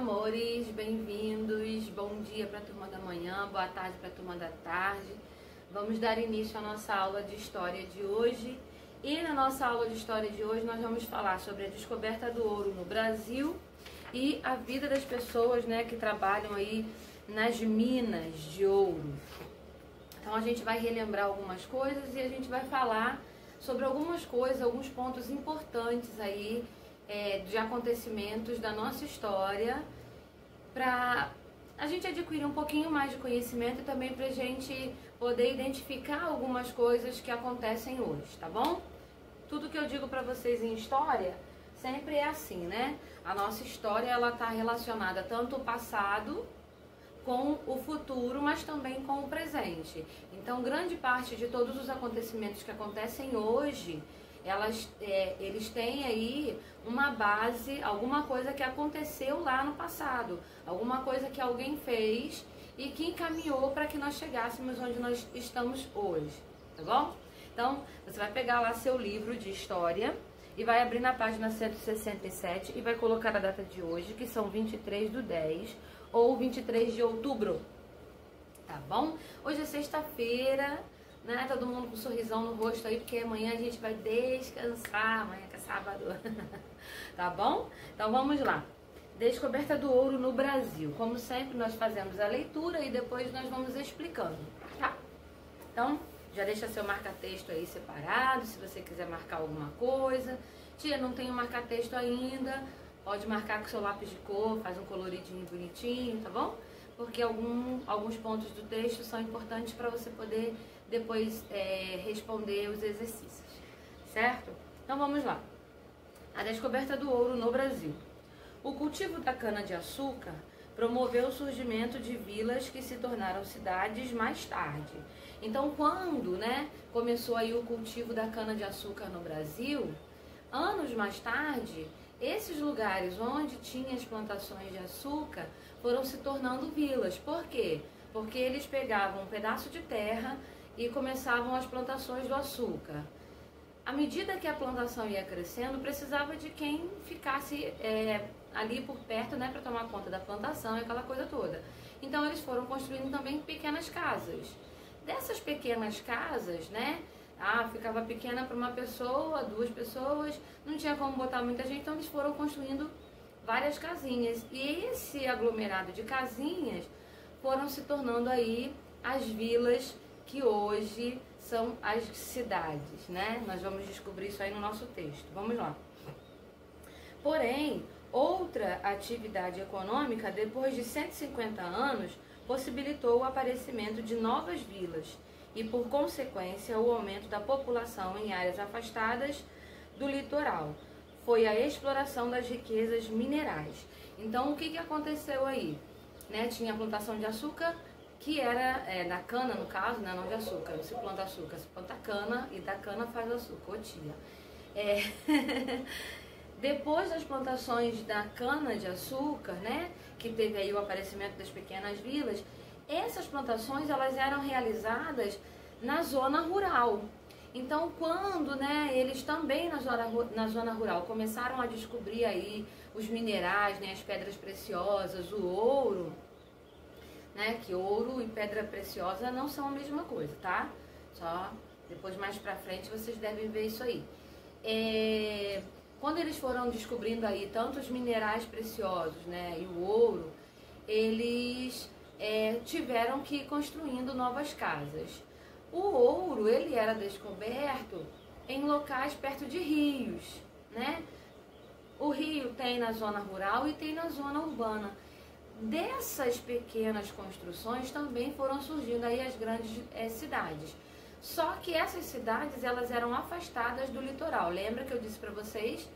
amores, bem-vindos. Bom dia para a turma da manhã, boa tarde para a turma da tarde. Vamos dar início à nossa aula de história de hoje. E na nossa aula de história de hoje nós vamos falar sobre a descoberta do ouro no Brasil e a vida das pessoas, né, que trabalham aí nas minas de ouro. Então a gente vai relembrar algumas coisas e a gente vai falar sobre algumas coisas, alguns pontos importantes aí é, de acontecimentos da nossa história para a gente adquirir um pouquinho mais de conhecimento e também para a gente poder identificar algumas coisas que acontecem hoje, tá bom? Tudo que eu digo para vocês em história sempre é assim, né? A nossa história ela está relacionada tanto o passado com o futuro, mas também com o presente. Então, grande parte de todos os acontecimentos que acontecem hoje elas, é, eles têm aí uma base, alguma coisa que aconteceu lá no passado, alguma coisa que alguém fez e que encaminhou para que nós chegássemos onde nós estamos hoje, tá bom? Então, você vai pegar lá seu livro de história e vai abrir na página 167 e vai colocar a data de hoje, que são 23 do 10 ou 23 de outubro, tá bom? Hoje é sexta-feira, né? Todo mundo com um sorrisão no rosto aí, porque amanhã a gente vai descansar, amanhã que é sábado. tá bom? Então vamos lá. Descoberta do ouro no Brasil. Como sempre, nós fazemos a leitura e depois nós vamos explicando, tá? Então, já deixa seu marca-texto aí separado, se você quiser marcar alguma coisa. Tia, não tenho marca-texto ainda, pode marcar com seu lápis de cor, faz um coloridinho bonitinho, tá bom? Porque algum, alguns pontos do texto são importantes para você poder depois é, responder os exercícios, certo? Então vamos lá. A descoberta do ouro no Brasil. O cultivo da cana-de-açúcar promoveu o surgimento de vilas que se tornaram cidades mais tarde. Então, quando né, começou aí o cultivo da cana-de-açúcar no Brasil, anos mais tarde, esses lugares onde tinha as plantações de açúcar foram se tornando vilas. Por quê? Porque eles pegavam um pedaço de terra e começavam as plantações do açúcar. À medida que a plantação ia crescendo, precisava de quem ficasse é, ali por perto né, para tomar conta da plantação e aquela coisa toda. Então eles foram construindo também pequenas casas. Dessas pequenas casas, né, ah, ficava pequena para uma pessoa, duas pessoas, não tinha como botar muita gente, então eles foram construindo várias casinhas. E esse aglomerado de casinhas foram se tornando aí as vilas que hoje são as cidades, né? Nós vamos descobrir isso aí no nosso texto. Vamos lá. Porém, outra atividade econômica, depois de 150 anos, possibilitou o aparecimento de novas vilas e, por consequência, o aumento da população em áreas afastadas do litoral. Foi a exploração das riquezas minerais. Então, o que, que aconteceu aí? Né? Tinha plantação de açúcar, que era é, da cana, no caso, né, não de açúcar, se planta açúcar, se planta cana e da cana faz açúcar, ô tia. É, depois das plantações da cana de açúcar, né, que teve aí o aparecimento das pequenas vilas, essas plantações elas eram realizadas na zona rural. Então, quando né, eles também na zona, na zona rural começaram a descobrir aí os minerais, né, as pedras preciosas, o ouro, né? Que ouro e pedra preciosa não são a mesma coisa, tá? Só depois mais pra frente vocês devem ver isso aí. É, quando eles foram descobrindo aí tantos minerais preciosos, né? E o ouro, eles é, tiveram que ir construindo novas casas. O ouro, ele era descoberto em locais perto de rios, né? O rio tem na zona rural e tem na zona urbana. Dessas pequenas construções também foram surgindo aí as grandes é, cidades. Só que essas cidades elas eram afastadas do litoral. Lembra que eu disse para vocês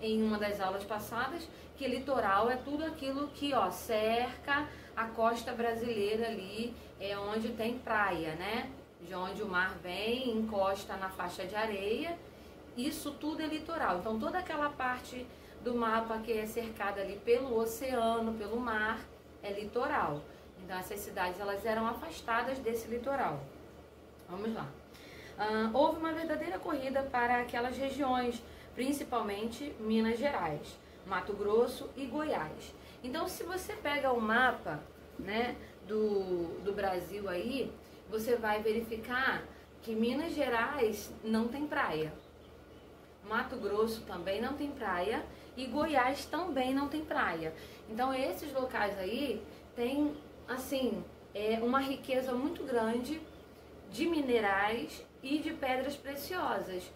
em uma das aulas passadas que litoral é tudo aquilo que ó cerca a costa brasileira ali, é onde tem praia, né? De onde o mar vem, encosta na faixa de areia. Isso tudo é litoral. Então toda aquela parte do mapa que é cercada ali pelo oceano, pelo mar, é litoral. Então essas cidades elas eram afastadas desse litoral. Vamos lá. Uh, houve uma verdadeira corrida para aquelas regiões, principalmente Minas Gerais, Mato Grosso e Goiás. Então, se você pega o mapa né, do, do Brasil aí, você vai verificar que Minas Gerais não tem praia. Mato Grosso também não tem praia e Goiás também não tem praia. Então esses locais aí têm assim é, uma riqueza muito grande de minerais e de pedras preciosas.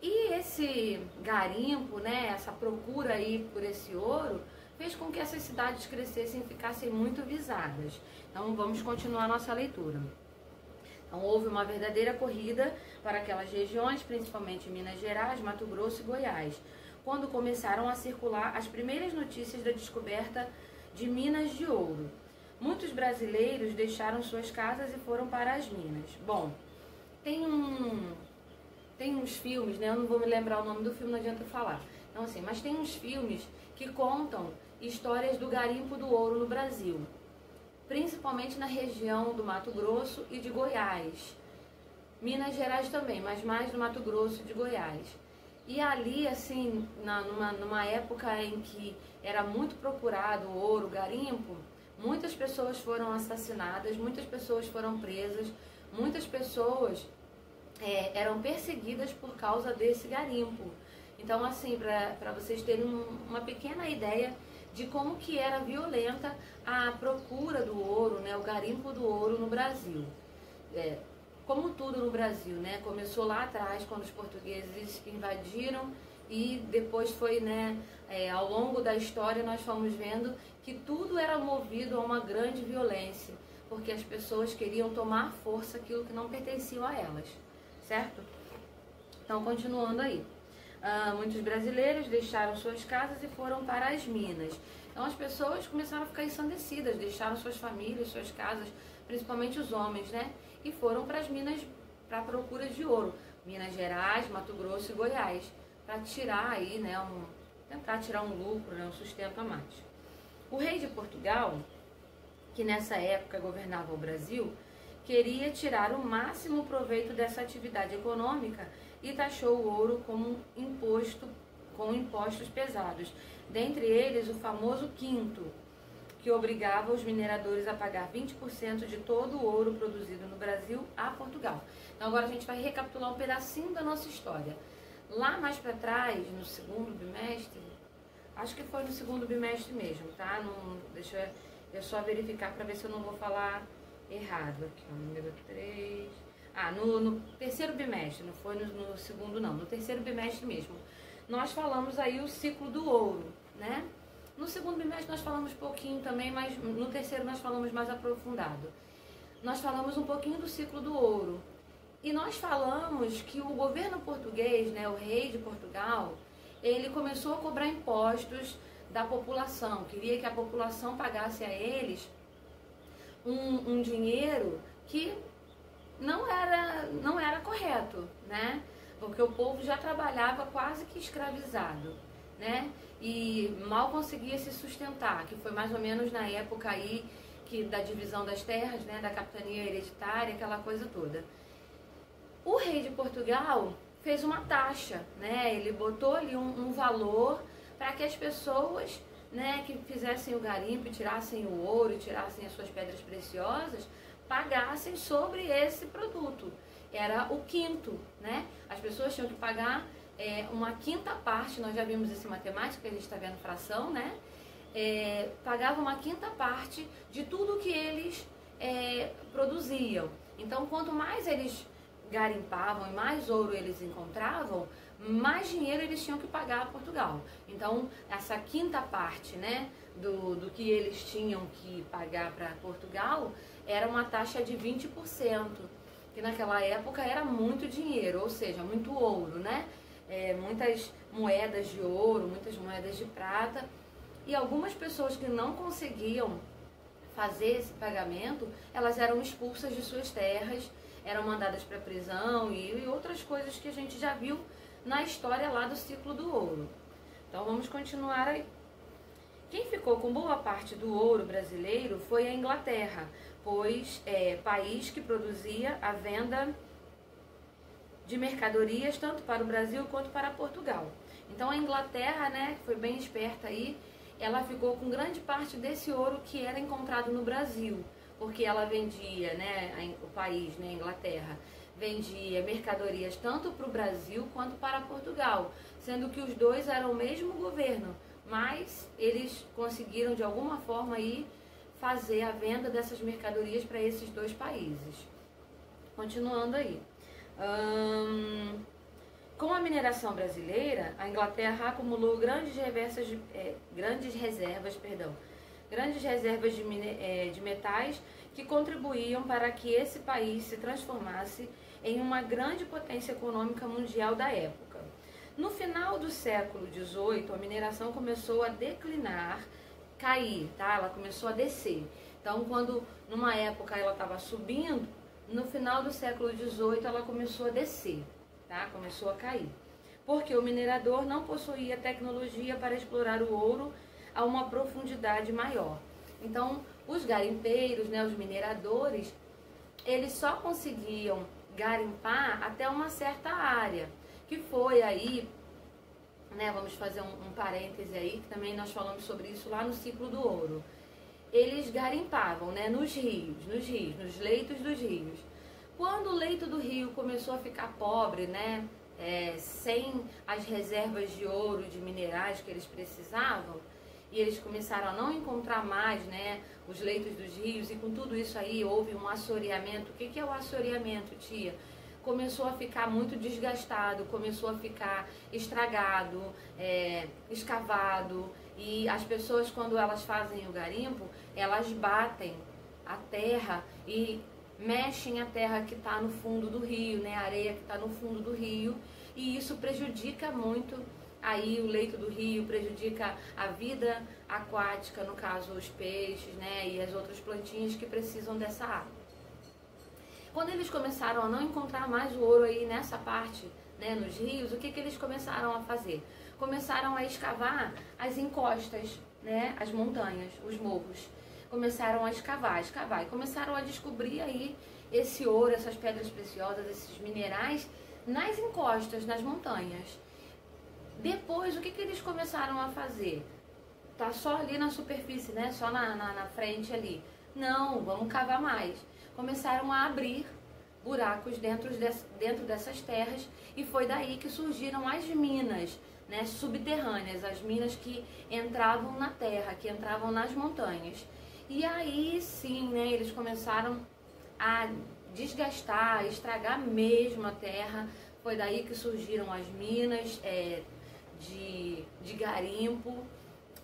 E esse garimpo, né, essa procura aí por esse ouro, fez com que essas cidades crescessem e ficassem muito visadas. Então vamos continuar nossa leitura. Então houve uma verdadeira corrida para aquelas regiões, principalmente Minas Gerais, Mato Grosso e Goiás, quando começaram a circular as primeiras notícias da descoberta de minas de ouro. Muitos brasileiros deixaram suas casas e foram para as minas. Bom, tem um tem uns filmes, né? Eu não vou me lembrar o nome do filme, não adianta falar. Então assim, mas tem uns filmes que contam histórias do garimpo do ouro no Brasil, principalmente na região do Mato Grosso e de Goiás. Minas Gerais também, mas mais no Mato Grosso e de Goiás. E ali, assim, na, numa, numa época em que era muito procurado ouro, garimpo, muitas pessoas foram assassinadas, muitas pessoas foram presas, muitas pessoas é, eram perseguidas por causa desse garimpo. Então, assim, para vocês terem um, uma pequena ideia de como que era violenta a procura do ouro, né, o garimpo do ouro no Brasil. É, como tudo no Brasil, né, começou lá atrás quando os portugueses invadiram e depois foi, né, é, ao longo da história nós fomos vendo que tudo era movido a uma grande violência, porque as pessoas queriam tomar força aquilo que não pertencia a elas, certo? Então, continuando aí. Ah, muitos brasileiros deixaram suas casas e foram para as minas. Então as pessoas começaram a ficar ensandecidas, deixaram suas famílias, suas casas, principalmente os homens, né? E foram para as minas para procura de ouro. Minas Gerais, Mato Grosso e Goiás. Para tirar aí, né? Um, tentar tirar um lucro, né, um sustento a mais. O rei de Portugal, que nessa época governava o Brasil, queria tirar o máximo proveito dessa atividade econômica e taxou o ouro como imposto com impostos pesados, dentre eles o famoso quinto, que obrigava os mineradores a pagar 20% de todo o ouro produzido no Brasil a Portugal. Então agora a gente vai recapitular um pedacinho da nossa história. Lá mais para trás, no segundo bimestre, acho que foi no segundo bimestre mesmo, tá? Não, deixa eu só verificar para ver se eu não vou falar errado aqui, ó, número 3. Ah, no, no terceiro bimestre, não foi no, no, segundo não, no terceiro bimestre mesmo. Nós falamos aí o ciclo do ouro, né? No segundo bimestre nós falamos pouquinho também, mas no terceiro nós falamos mais aprofundado. Nós falamos um pouquinho do ciclo do ouro. E nós falamos que o governo português, né, o rei de Portugal, ele começou a cobrar impostos da população, queria que a população pagasse a eles um, um dinheiro que não era, não era correto, né? Porque o povo já trabalhava quase que escravizado, né? E mal conseguia se sustentar, que foi mais ou menos na época aí que da divisão das terras, né, da capitania hereditária, aquela coisa toda. O rei de Portugal fez uma taxa, né? Ele botou ali um, um valor para que as pessoas, né, que fizessem o garimpo, tirassem o ouro, tirassem as suas pedras preciosas, pagassem sobre esse produto. Era o quinto, né? As pessoas tinham que pagar é, uma quinta parte, nós já vimos isso em matemática, a gente está vendo fração, né? É, pagava uma quinta parte de tudo que eles é, produziam. Então, quanto mais eles garimpavam e mais ouro eles encontravam, mais dinheiro eles tinham que pagar a Portugal. Então, essa quinta parte, né, do, do que eles tinham que pagar para Portugal era uma taxa de 20%, que naquela época era muito dinheiro, ou seja, muito ouro, né? É, muitas moedas de ouro, muitas moedas de prata. E algumas pessoas que não conseguiam fazer esse pagamento, elas eram expulsas de suas terras, eram mandadas para prisão e, e outras coisas que a gente já viu na história lá do ciclo do ouro. Então vamos continuar aí. Quem ficou com boa parte do ouro brasileiro foi a Inglaterra, pois é país que produzia a venda de mercadorias tanto para o Brasil quanto para Portugal. Então a Inglaterra, né, foi bem esperta aí ela ficou com grande parte desse ouro que era encontrado no Brasil, porque ela vendia, né, o país, né, a Inglaterra, vendia mercadorias tanto para o Brasil quanto para Portugal, sendo que os dois eram o mesmo governo, mas eles conseguiram de alguma forma aí fazer a venda dessas mercadorias para esses dois países. Continuando aí. Hum, com a mineração brasileira, a Inglaterra acumulou grandes, reversas de, é, grandes reservas, perdão, grandes reservas de, é, de metais que contribuíam para que esse país se transformasse em uma grande potência econômica mundial da época. No final do século XVIII, a mineração começou a declinar, cair, tá? Ela começou a descer. Então, quando numa época ela estava subindo, no final do século XVIII ela começou a descer, tá? Começou a cair. Porque o minerador não possuía tecnologia para explorar o ouro a uma profundidade maior. Então, os garimpeiros, né, os mineradores, eles só conseguiam garimpar até uma certa área, que foi aí, né, vamos fazer um, um parêntese aí, que também nós falamos sobre isso lá no ciclo do ouro. Eles garimpavam, né, nos rios, nos rios, nos leitos dos rios. Quando o leito do rio começou a ficar pobre, né, é, sem as reservas de ouro, de minerais que eles precisavam, e eles começaram a não encontrar mais né, os leitos dos rios, e com tudo isso aí houve um assoreamento. O que, que é o assoreamento, tia? Começou a ficar muito desgastado, começou a ficar estragado, é, escavado, e as pessoas, quando elas fazem o garimpo, elas batem a terra e mexem a terra que está no fundo do rio, né, a areia que está no fundo do rio, e isso prejudica muito aí o leito do rio prejudica a vida aquática, no caso os peixes, né, e as outras plantinhas que precisam dessa água. Quando eles começaram a não encontrar mais o ouro aí nessa parte, né, nos rios, o que, que eles começaram a fazer? Começaram a escavar as encostas, né, as montanhas, os morros. Começaram a escavar, escavar e começaram a descobrir aí esse ouro, essas pedras preciosas, esses minerais nas encostas, nas montanhas. Depois, o que, que eles começaram a fazer? Tá só ali na superfície, né? Só na, na, na frente ali. Não, vamos cavar mais. Começaram a abrir buracos dentro, de, dentro dessas terras e foi daí que surgiram as minas né, subterrâneas, as minas que entravam na terra, que entravam nas montanhas. E aí sim, né, eles começaram a desgastar, a estragar mesmo a terra. Foi daí que surgiram as minas, é, de, de garimpo,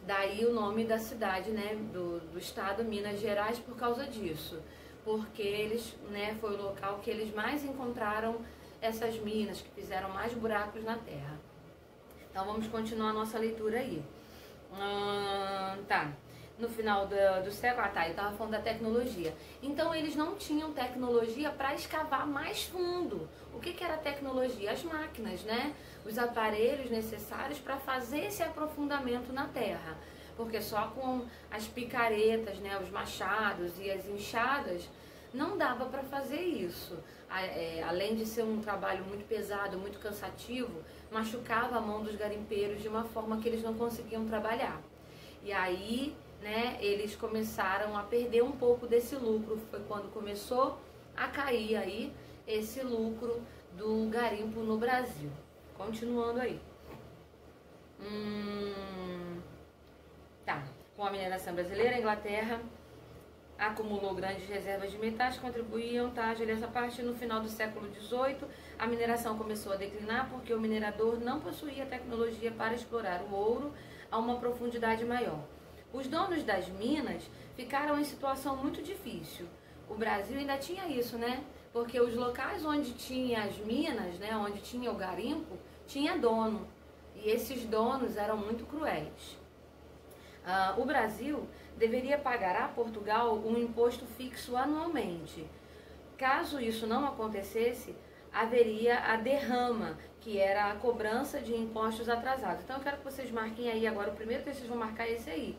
daí o nome da cidade, né, do, do estado Minas Gerais por causa disso, porque eles, né, foi o local que eles mais encontraram essas minas, que fizeram mais buracos na terra. Então vamos continuar a nossa leitura aí. Hum, tá no final do, do século. Ah, tá, eu estava falando da tecnologia. Então, eles não tinham tecnologia para escavar mais fundo. O que, que era tecnologia? As máquinas, né? Os aparelhos necessários para fazer esse aprofundamento na terra. Porque só com as picaretas, né, os machados e as enxadas, não dava para fazer isso. É, além de ser um trabalho muito pesado, muito cansativo, machucava a mão dos garimpeiros de uma forma que eles não conseguiam trabalhar. E aí né, eles começaram a perder um pouco desse lucro. Foi quando começou a cair aí esse lucro do garimpo no Brasil. Continuando aí. Hum, tá. Com a mineração brasileira, Inglaterra acumulou grandes reservas de metais que contribuíam, tá? Nessa parte, no final do século XVIII, a mineração começou a declinar porque o minerador não possuía tecnologia para explorar o ouro a uma profundidade maior. Os donos das minas ficaram em situação muito difícil. O Brasil ainda tinha isso, né? Porque os locais onde tinha as minas, né, onde tinha o garimpo, tinha dono. E esses donos eram muito cruéis. Uh, o Brasil deveria pagar a Portugal um imposto fixo anualmente. Caso isso não acontecesse, haveria a derrama, que era a cobrança de impostos atrasados. Então eu quero que vocês marquem aí agora, o primeiro que vocês vão marcar é esse aí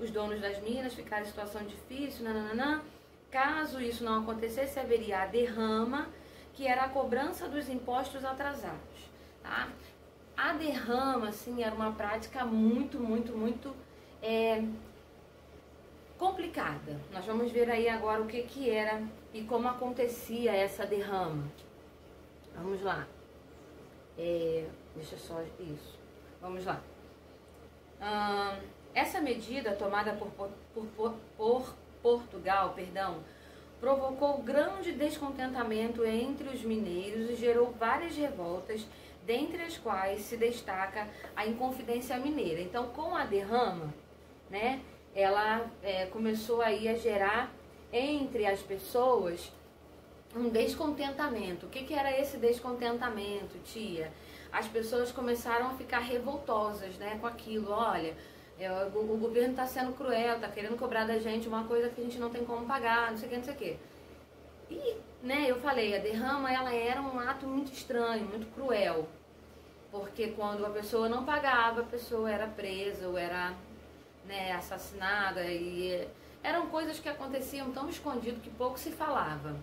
os donos das minas ficaram em situação difícil, nananã. Caso isso não acontecesse, haveria a derrama, que era a cobrança dos impostos atrasados. Tá? A derrama, assim, era uma prática muito, muito, muito é, complicada. Nós vamos ver aí agora o que, que era e como acontecia essa derrama. Vamos lá. É, deixa só isso. Vamos lá. Hum, essa medida tomada por, por, por, por Portugal, perdão, provocou grande descontentamento entre os mineiros e gerou várias revoltas, dentre as quais se destaca a Inconfidência Mineira. Então, com a derrama, né, ela é, começou aí a gerar entre as pessoas um descontentamento. O que, que era esse descontentamento, tia? As pessoas começaram a ficar revoltosas né, com aquilo. Olha, é, o, o, governo está sendo cruel, está querendo cobrar da gente uma coisa que a gente não tem como pagar, não sei o que, não sei o que. E, né, eu falei, a derrama ela era um ato muito estranho, muito cruel. Porque quando a pessoa não pagava, a pessoa era presa ou era né, assassinada e eram coisas que aconteciam tão escondido que pouco se falava.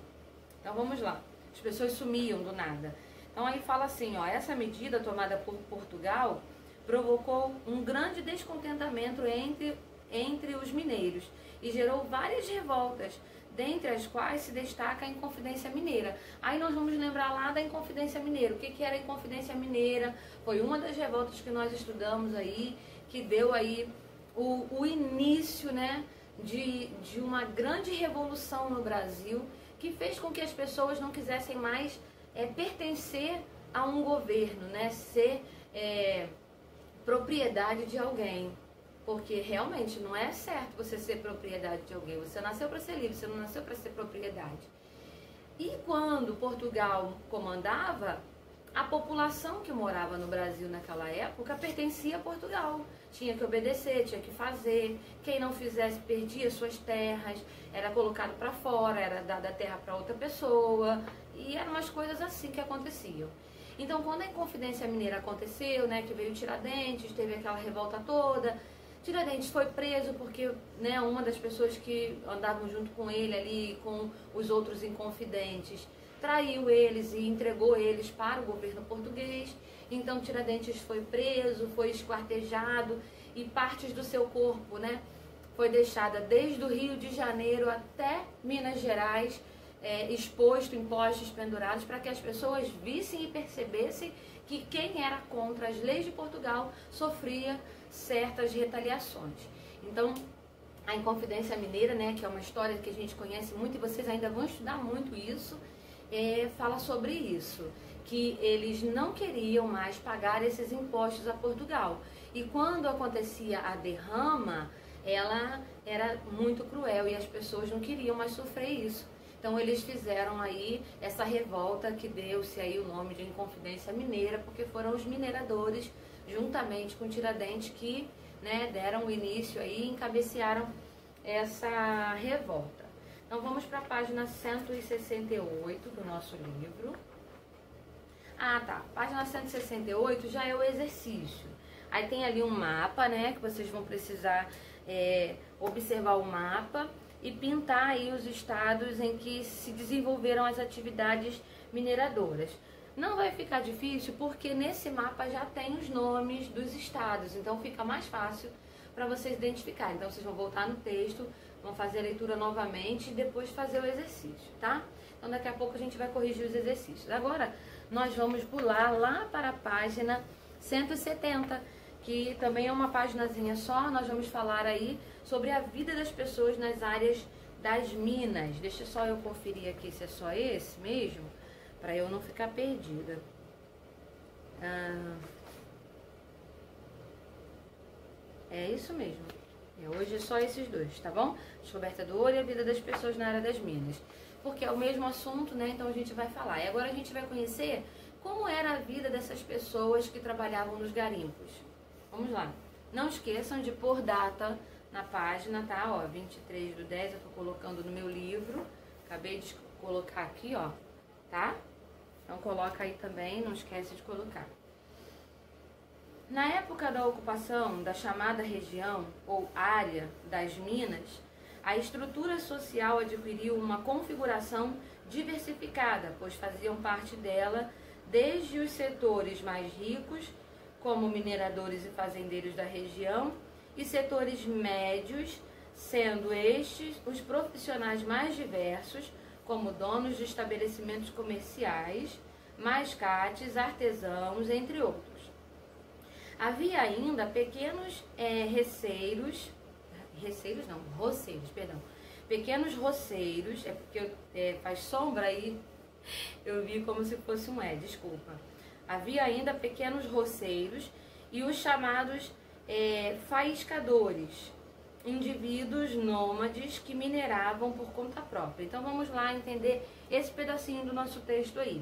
Então vamos lá. As pessoas sumiam do nada. Então aí fala assim, ó, essa medida tomada por Portugal provocou um grande descontentamento entre, entre os mineiros e gerou várias revoltas, dentre as quais se destaca a Inconfidência Mineira. Aí nós vamos lembrar lá da Inconfidência Mineira. O que, que era a Inconfidência Mineira? Foi uma das revoltas que nós estudamos aí, que deu aí o, o início né, de, de uma grande revolução no Brasil que fez com que as pessoas não quisessem mais é, pertencer a um governo, né, ser é, propriedade de alguém. Porque realmente não é certo você ser propriedade de alguém. Você nasceu para ser livre, você não nasceu para ser propriedade. E quando Portugal comandava, a população que morava no Brasil naquela época pertencia a Portugal. Tinha que obedecer, tinha que fazer. Quem não fizesse perdia suas terras, era colocado para fora, era dada a terra para outra pessoa. E eram umas coisas assim que aconteciam. Então, quando a Inconfidência Mineira aconteceu, né, que veio Tiradentes, teve aquela revolta toda, Tiradentes foi preso porque né, uma das pessoas que andavam junto com ele ali, com os outros inconfidentes, traiu eles e entregou eles para o governo português. Então Tiradentes foi preso, foi esquartejado e partes do seu corpo, né, foi deixada desde o Rio de Janeiro até Minas Gerais, é, exposto em postes pendurados para que as pessoas vissem e percebessem que quem era contra as leis de Portugal sofria certas retaliações. Então, a Inconfidência Mineira, né, que é uma história que a gente conhece muito e vocês ainda vão estudar muito isso, é, fala sobre isso, que eles não queriam mais pagar esses impostos a Portugal. E quando acontecia a derrama, ela era muito cruel e as pessoas não queriam mais sofrer isso. Então eles fizeram aí essa revolta que deu-se aí o nome de Inconfidência Mineira, porque foram os mineradores, juntamente com Tiradentes, que né, deram o início aí e encabecearam essa revolta. Então vamos para a página 168 do nosso livro. Ah, tá. Página 168 já é o exercício. Aí tem ali um mapa, né, que vocês vão precisar é, observar o mapa e pintar aí os estados em que se desenvolveram as atividades mineradoras. Não vai ficar difícil porque nesse mapa já tem os nomes dos estados, então fica mais fácil para vocês identificarem. Então vocês vão voltar no texto, vão fazer a leitura novamente e depois fazer o exercício, tá? Então daqui a pouco a gente vai corrigir os exercícios. Agora nós vamos pular lá para a página 170, que também é uma paginazinha só, nós vamos falar aí sobre a vida das pessoas nas áreas das minas. Deixa só eu conferir aqui se é só esse mesmo, para eu não ficar perdida. Ah, é isso mesmo. É, hoje é só esses dois, tá bom? Descoberta do ouro e a vida das pessoas na área das minas. Porque é o mesmo assunto, né? Então a gente vai falar. E agora a gente vai conhecer como era a vida dessas pessoas que trabalhavam nos garimpos. Vamos lá. Não esqueçam de pôr data na página, tá? Ó, 23 do 10 eu tô colocando no meu livro. Acabei de colocar aqui, ó, tá? Então coloca aí também, não esquece de colocar. Na época da ocupação da chamada região ou área das minas, a estrutura social adquiriu uma configuração diversificada, pois faziam parte dela desde os setores mais ricos, como mineradores e fazendeiros da região, e setores médios, sendo estes os profissionais mais diversos, como donos de estabelecimentos comerciais, mascates, artesãos, entre outros. Havia ainda pequenos é, receiros, receiros não, roceiros, perdão, pequenos roceiros, é porque é, faz sombra aí, eu vi como se fosse um é, desculpa. Havia ainda pequenos roceiros e os chamados é, faiscadores, indivíduos nômades que mineravam por conta própria. Então vamos lá entender esse pedacinho do nosso texto aí.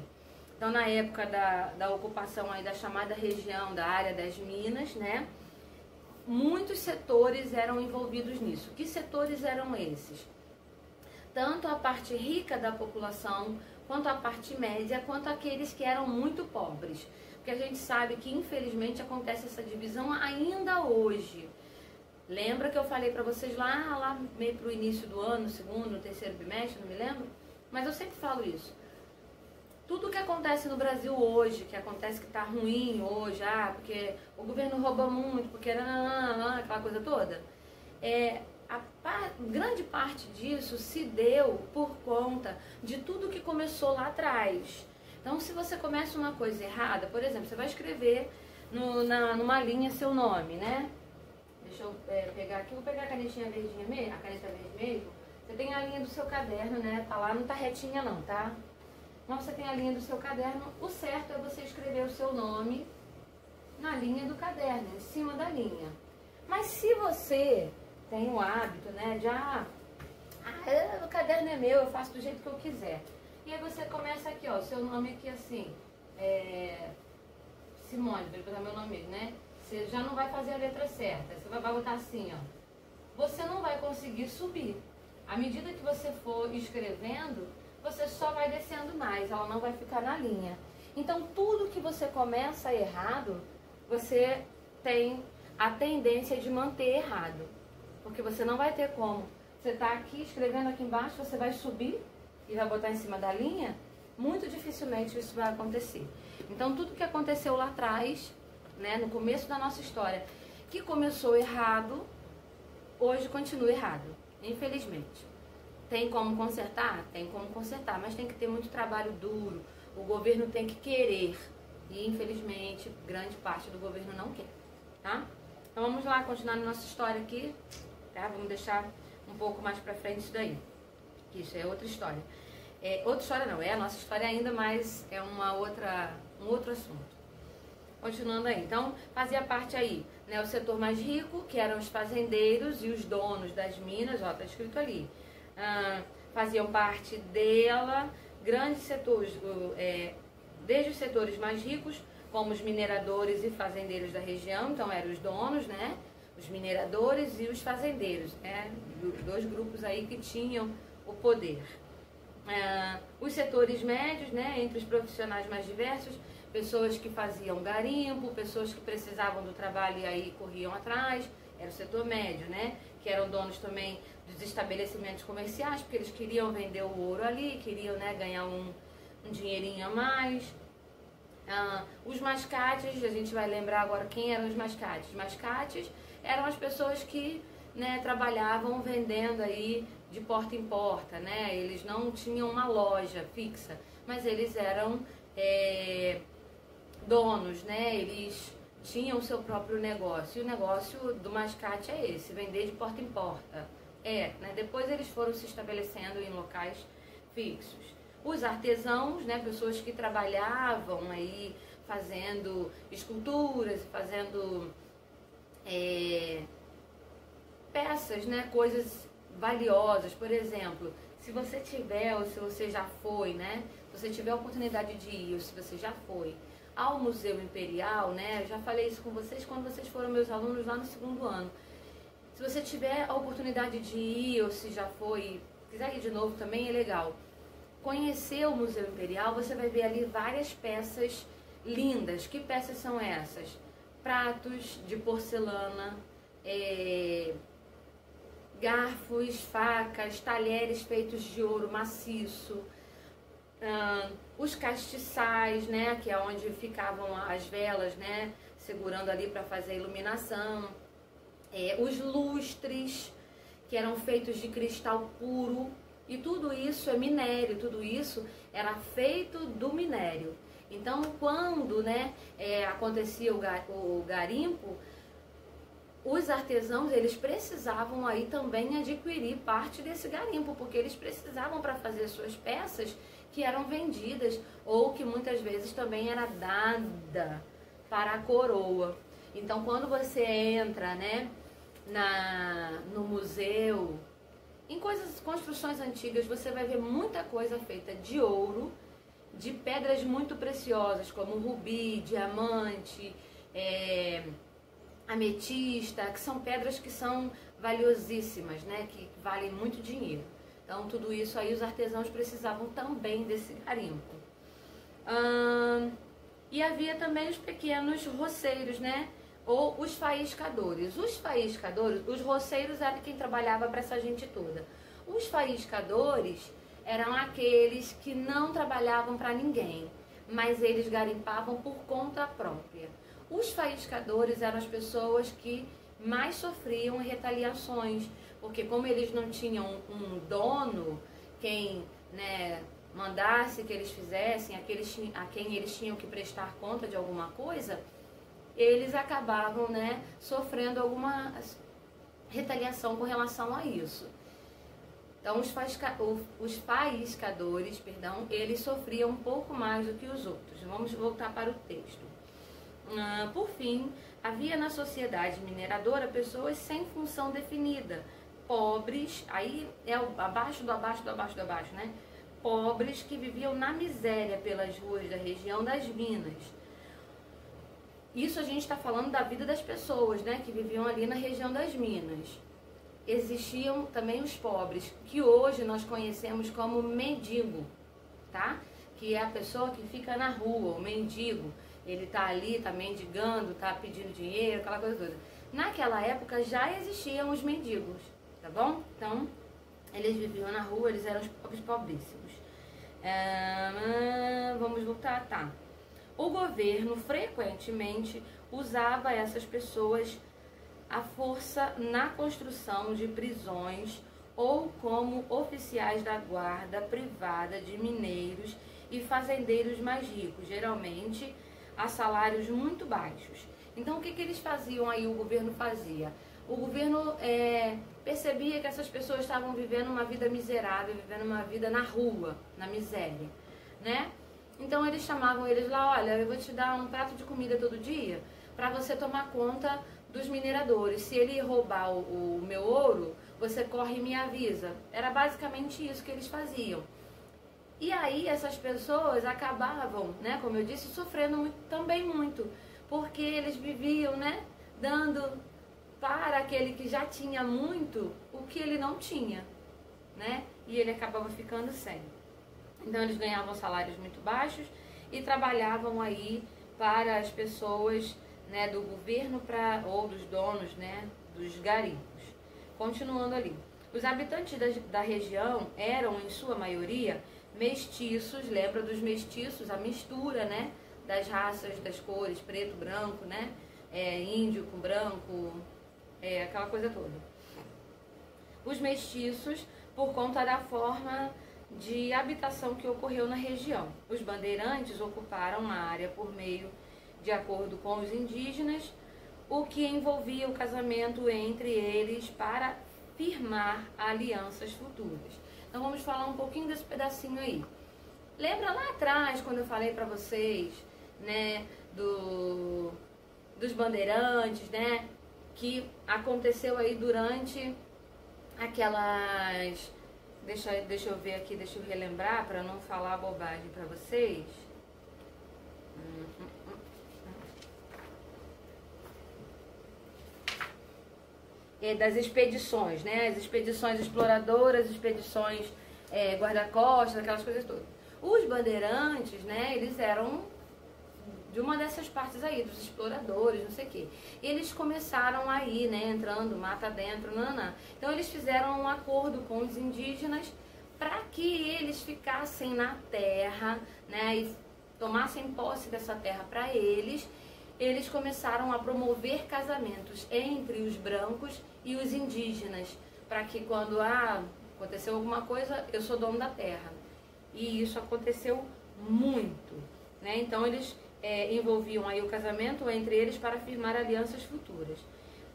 Então na época da, da ocupação aí da chamada região da área das minas, né? Muitos setores eram envolvidos nisso. Que setores eram esses? Tanto a parte rica da população, quanto a parte média, quanto aqueles que eram muito pobres. Porque a gente sabe que infelizmente acontece essa divisão ainda hoje. Lembra que eu falei para vocês lá, lá meio pro início do ano, segundo, terceiro bimestre, não me lembro? Mas eu sempre falo isso. Tudo que acontece no Brasil hoje, que acontece que tá ruim hoje, ah, porque o governo rouba muito, porque não, aquela coisa toda, é, a par, grande parte disso se deu por conta de tudo que começou lá atrás. Então, se você começa uma coisa errada, por exemplo, você vai escrever no, na, numa linha seu nome, né? Deixa eu é, pegar aqui, vou pegar a canetinha verdinha mesmo, a caneta verde mesmo. Você tem a linha do seu caderno, né? Tá lá, não tá retinha não, tá? Então você tem a linha do seu caderno. O certo é você escrever o seu nome na linha do caderno, em cima da linha. Mas se você tem o hábito, né, de ah, ah, o caderno é meu, eu faço do jeito que eu quiser. E aí você começa aqui, ó, seu nome aqui assim, é, Simone, vou botar meu nome, né? Você já não vai fazer a letra certa. Você vai botar assim, ó. Você não vai conseguir subir. À medida que você for escrevendo, você só vai descendo mais, ela não vai ficar na linha. Então, tudo que você começa errado, você tem a tendência de manter errado. Porque você não vai ter como. Você está aqui escrevendo aqui embaixo, você vai subir e vai botar em cima da linha, muito dificilmente isso vai acontecer. Então, tudo que aconteceu lá atrás, né, no começo da nossa história, que começou errado, hoje continua errado, infelizmente. Tem como consertar? Tem como consertar, mas tem que ter muito trabalho duro. O governo tem que querer. E infelizmente, grande parte do governo não quer, tá? Então vamos lá, continuar nossa história aqui, tá? Vamos deixar um pouco mais pra frente isso daí. Isso é outra história. É, outra história não, é a nossa história ainda, mas é uma outra, um outro assunto. Continuando aí, então fazia parte aí, né, o setor mais rico, que eram os fazendeiros e os donos das minas, ó, tá escrito ali ah, faziam parte dela grandes setores, é, desde os setores mais ricos, como os mineradores e fazendeiros da região, então eram os donos, né? Os mineradores e os fazendeiros, né? Dois grupos aí que tinham o poder. Ah, os setores médios, né? Entre os profissionais mais diversos, pessoas que faziam garimpo, pessoas que precisavam do trabalho e aí corriam atrás, era o setor médio, né? Que eram donos também dos estabelecimentos comerciais, porque eles queriam vender o ouro ali, queriam né, ganhar um, um dinheirinho a mais. Ah, os mascates, a gente vai lembrar agora quem eram os mascates. Mascates eram as pessoas que né, trabalhavam vendendo aí de porta em porta, né? Eles não tinham uma loja fixa, mas eles eram é, donos, né? Eles tinham o seu próprio negócio. E o negócio do mascate é esse, vender de porta em porta. É, né? Depois eles foram se estabelecendo em locais fixos. Os artesãos, né? Pessoas que trabalhavam aí fazendo esculturas, fazendo é, peças, né? Coisas valiosas. Por exemplo, se você tiver, ou se você já foi, né? Se você tiver a oportunidade de ir, ou se você já foi ao Museu Imperial, né? Eu já falei isso com vocês quando vocês foram meus alunos lá no segundo ano. Se você tiver a oportunidade de ir, ou se já foi, quiser ir de novo também, é legal. Conhecer o Museu Imperial, você vai ver ali várias peças lindas. Que peças são essas? Pratos de porcelana, é, garfos, facas, talheres feitos de ouro maciço, os castiçais, né, que é onde ficavam as velas, né, segurando ali para fazer a iluminação é, os lustres, que eram feitos de cristal puro, e tudo isso é minério, tudo isso era feito do minério. Então, quando né, é, acontecia o, o garimpo, os artesãos eles precisavam aí também adquirir parte desse garimpo, porque eles precisavam para fazer suas peças que eram vendidas ou que muitas vezes também era dada para a coroa. Então, quando você entra, né, na no museu, em coisas, construções antigas, você vai ver muita coisa feita de ouro, de pedras muito preciosas, como rubi, diamante, é, ametista, que são pedras que são valiosíssimas, né? Que valem muito dinheiro. Então, tudo isso aí os artesãos precisavam também desse garimpo. Hum, e havia também os pequenos roceiros, né? Ou os faiscadores. Os faiscadores, os roceiros eram quem trabalhava para essa gente toda. Os faiscadores eram aqueles que não trabalhavam para ninguém, mas eles garimpavam por conta própria. Os faiscadores eram as pessoas que mais sofriam retaliações, porque como eles não tinham um dono, quem né, mandasse que eles fizessem, aqueles, a quem eles tinham que prestar conta de alguma coisa, eles acabavam né, sofrendo alguma retaliação com relação a isso. Então, os, faisca, os faiscadores, perdão, eles sofriam um pouco mais do que os outros. Vamos voltar para o texto. Ah, por fim, havia na sociedade mineradora pessoas sem função definida, pobres, aí é abaixo do abaixo do abaixo do abaixo, né? Pobres que viviam na miséria pelas ruas da região das minas. Isso a gente está falando da vida das pessoas, né? Que viviam ali na região das minas. Existiam também os pobres, que hoje nós conhecemos como mendigo, tá? Que é a pessoa que fica na rua, o mendigo ele tá ali, tá mendigando, tá pedindo dinheiro, aquela coisa toda. Naquela época já existiam os mendigos, tá bom? Então, eles viviam na rua, eles eram os pobríssimos. É, vamos voltar, tá. O governo frequentemente usava essas pessoas à força na construção de prisões ou como oficiais da guarda privada de mineiros e fazendeiros mais ricos, geralmente a salários muito baixos. Então, o que, que eles faziam aí, o governo fazia? O governo é, percebia que essas pessoas estavam vivendo uma vida miserável, vivendo uma vida na rua, na miséria, né? Então, eles chamavam eles lá, olha, eu vou te dar um prato de comida todo dia para você tomar conta dos mineradores. Se ele roubar o, o meu ouro, você corre e me avisa. Era basicamente isso que eles faziam. E aí essas pessoas acabavam, né, como eu disse, sofrendo muito, também muito, porque eles viviam, né, dando para aquele que já tinha muito o que ele não tinha, né? E ele acabava ficando sem. Então eles ganhavam salários muito baixos e trabalhavam aí para as pessoas, né, do governo para ou dos donos, né, dos garimpos. Continuando ali. Os habitantes da, da região eram, em sua maioria, mestiços, lembra dos mestiços, a mistura, né? Das raças, das cores, preto, branco, né? É, índio com branco, é, aquela coisa toda. Os mestiços, por conta da forma de habitação que ocorreu na região. Os bandeirantes ocuparam a área por meio de acordo com os indígenas, o que envolvia o casamento entre eles para firmar alianças futuras. Então vamos falar um pouquinho desse pedacinho aí. Lembra lá atrás quando eu falei para vocês, né, do dos bandeirantes, né, que aconteceu aí durante aquelas deixa, deixa eu ver aqui, deixa eu relembrar para não falar bobagem para vocês. é, das expedições, né? As expedições exploradoras, expedições é, guarda-costas, aquelas coisas todas. Os bandeirantes, né, eles eram de uma dessas partes aí, dos exploradores, não sei o quê. E eles começaram aí, né, entrando mata dentro, nanã. Então eles fizeram um acordo com os indígenas para que eles ficassem na terra, né, e tomassem posse dessa terra para eles eles começaram a promover casamentos entre os brancos e os indígenas, para que quando ah, aconteceu alguma coisa, eu sou dono da terra. E isso aconteceu muito. Né? Então eles é, envolviam aí o casamento entre eles para firmar alianças futuras.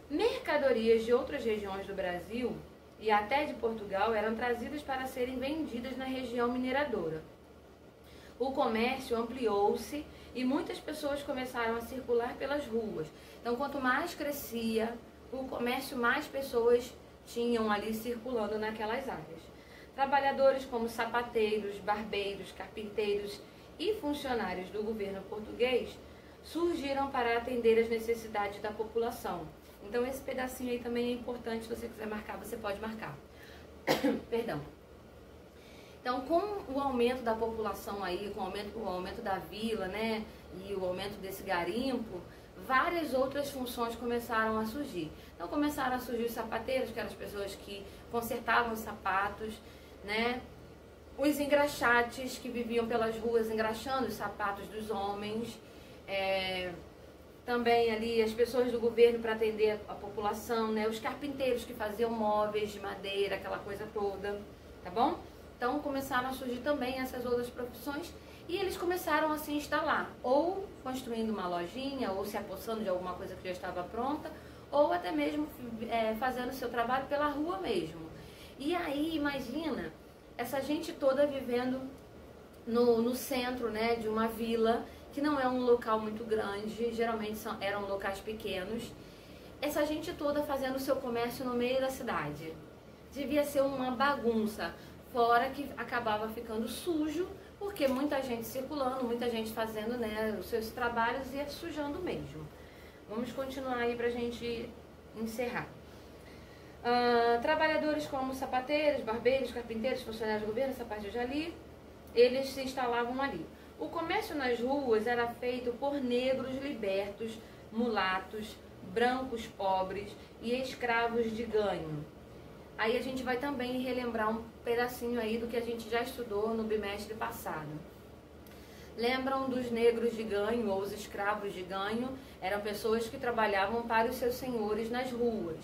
Mercadorias de outras regiões do Brasil e até de Portugal eram trazidas para serem vendidas na região mineradora. O comércio ampliou-se e muitas pessoas começaram a circular pelas ruas. Então, quanto mais crescia o comércio, mais pessoas tinham ali circulando naquelas áreas. Trabalhadores como sapateiros, barbeiros, carpinteiros e funcionários do governo português surgiram para atender as necessidades da população. Então esse pedacinho aí também é importante, se você quiser marcar, você pode marcar. Perdão. Então, com o aumento da população aí, com o aumento, o aumento da vila, né, e o aumento desse garimpo, várias outras funções começaram a surgir. Então, começaram a surgir os sapateiros, que eram as pessoas que consertavam os sapatos, né, os engraxates que viviam pelas ruas engraxando os sapatos dos homens, é, também ali as pessoas do governo para atender a população, né, os carpinteiros que faziam móveis de madeira, aquela coisa toda, tá bom? Então começaram a surgir também essas outras profissões e eles começaram a se instalar, ou construindo uma lojinha, ou se apossando de alguma coisa que já estava pronta, ou até mesmo é, fazendo seu trabalho pela rua mesmo. E aí, imagina, essa gente toda vivendo no, no centro né, de uma vila, que não é um local muito grande, geralmente são, eram locais pequenos. Essa gente toda fazendo seu comércio no meio da cidade. Devia ser uma bagunça, fora que acabava ficando sujo, porque muita gente circulando, muita gente fazendo né, os seus trabalhos e sujando mesmo. Vamos continuar aí pra gente encerrar. Uh, trabalhadores como sapateiros, barbeiros, carpinteiros, funcionários do governo, essa parte eu já li, eles se instalavam ali. O comércio nas ruas era feito por negros libertos, mulatos, brancos pobres e escravos de ganho. Aí a gente vai também relembrar um pedacinho aí do que a gente já estudou no bimestre passado. Lembram dos negros de ganho ou os escravos de ganho? Eram pessoas que trabalhavam para os seus senhores nas ruas.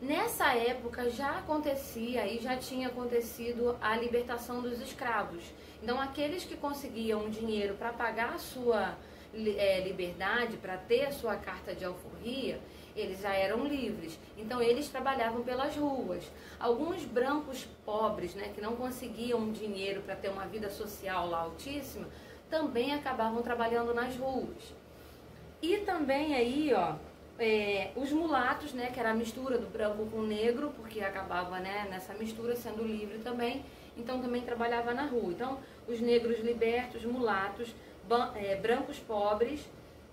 Nessa época já acontecia e já tinha acontecido a libertação dos escravos. Então, aqueles que conseguiam dinheiro para pagar a sua é, liberdade, para ter a sua carta de alforria, eles já eram livres. Então, eles trabalhavam pelas ruas. Alguns brancos pobres, né, que não conseguiam dinheiro para ter uma vida social lá altíssima, também acabavam trabalhando nas ruas. E também aí, ó, é, os mulatos, né, que era a mistura do branco com o negro, porque acabava né, nessa mistura sendo livre também, então também trabalhava na rua. Então, os negros libertos, mulatos, é, brancos pobres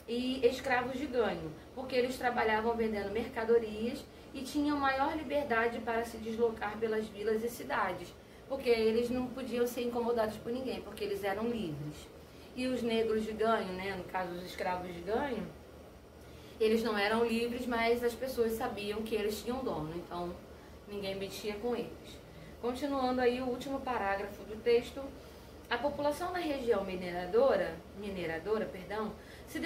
e escravos de ganho, porque eles trabalhavam vendendo mercadorias e tinham maior liberdade para se deslocar pelas vilas e cidades, porque eles não podiam ser incomodados por ninguém, porque eles eram livres. E os negros de ganho, né, no caso os escravos de ganho, eles não eram livres, mas as pessoas sabiam que eles tinham dono, então ninguém mexia com eles. Continuando aí o último parágrafo do texto, a população na região mineradora, mineradora, perdão, se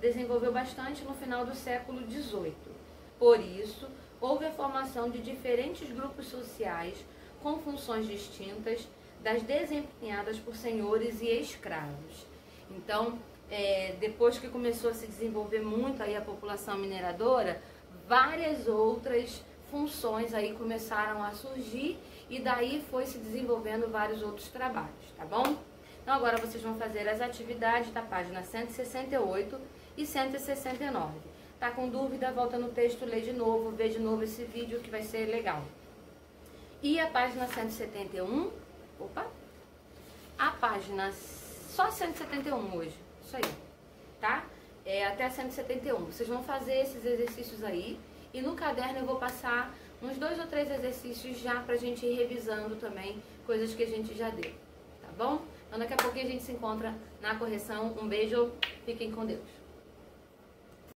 desenvolveu bastante no final do século XVIII. Por isso, houve a formação de diferentes grupos sociais com funções distintas das desempenhadas por senhores e escravos. Então, é, depois que começou a se desenvolver muito aí a população mineradora, várias outras funções aí começaram a surgir e daí foi se desenvolvendo vários outros trabalhos, tá bom? Então agora vocês vão fazer as atividades da página 168 e 169. Tá com dúvida? Volta no texto, lê de novo, vê de novo esse vídeo que vai ser legal. E a página 171, opa, a página só 171 hoje isso aí, tá? É, até 171. Vocês vão fazer esses exercícios aí e no caderno eu vou passar uns dois ou três exercícios já pra gente ir revisando também coisas que a gente já deu, tá bom? Então daqui a pouquinho a gente se encontra na correção. Um beijo, fiquem com Deus.